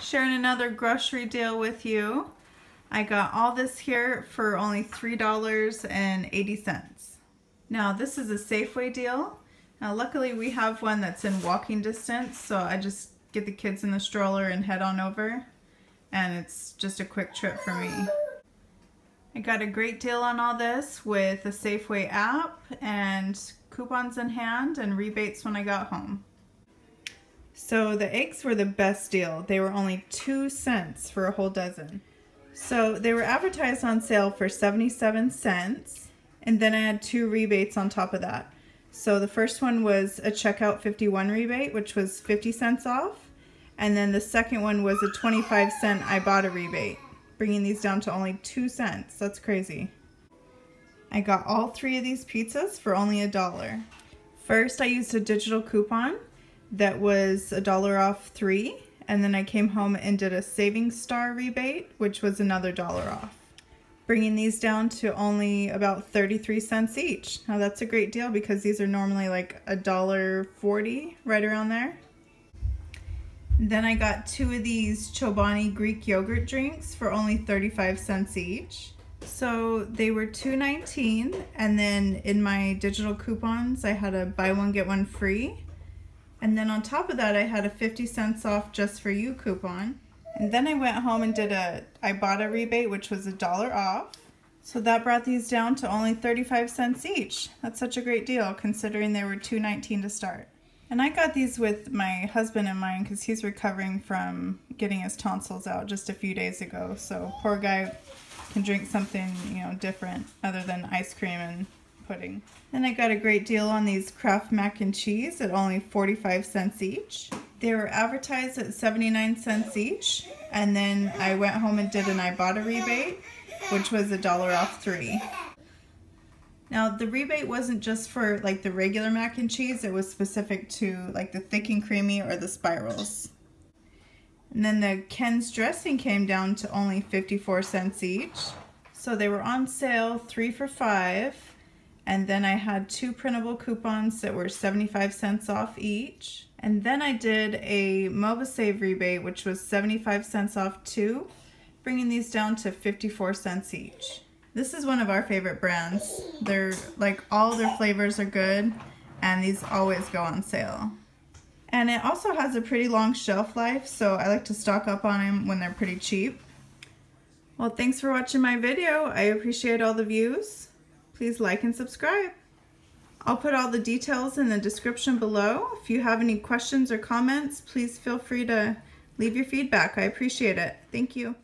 sharing another grocery deal with you. I got all this here for only $3.80. Now this is a Safeway deal. Now luckily we have one that's in walking distance so I just get the kids in the stroller and head on over and it's just a quick trip for me. I got a great deal on all this with a Safeway app and coupons in hand and rebates when I got home. So the eggs were the best deal. They were only two cents for a whole dozen. So they were advertised on sale for 77 cents and then I had two rebates on top of that. So the first one was a checkout 51 rebate, which was 50 cents off. And then the second one was a 25 cent Ibotta rebate, bringing these down to only two cents. That's crazy. I got all three of these pizzas for only a dollar. First, I used a digital coupon that was a dollar off three. And then I came home and did a SavingStar rebate, which was another dollar off. Bringing these down to only about 33 cents each. Now that's a great deal because these are normally like a dollar 40, right around there. Then I got two of these Chobani Greek yogurt drinks for only 35 cents each. So they were $2.19 and then in my digital coupons I had a buy one get one free. And then on top of that I had a 50 cents off just for you coupon. And then I went home and did a, Ibotta rebate which was a dollar off. So that brought these down to only 35 cents each. That's such a great deal considering they were $2.19 to start. And I got these with my husband in mind because he's recovering from getting his tonsils out just a few days ago. So poor guy can drink something, you know, different other than ice cream and pudding. Then I got a great deal on these Kraft mac and cheese at only 45 cents each. They were advertised at 79 cents each. And then I went home and did an Ibotta rebate, which was a dollar off three. Now the rebate wasn't just for like the regular mac and cheese, it was specific to like the thick and creamy or the spirals. And then the Ken's dressing came down to only 54 cents each. So they were on sale, three for five. And then I had two printable coupons that were 75 cents off each. And then I did a MobiSave rebate, which was 75 cents off two, bringing these down to 54 cents each. This is one of our favorite brands. They're like all their flavors are good and these always go on sale. And it also has a pretty long shelf life, so I like to stock up on them when they're pretty cheap. Well, thanks for watching my video. I appreciate all the views. Please like and subscribe. I'll put all the details in the description below. If you have any questions or comments, please feel free to leave your feedback. I appreciate it. Thank you.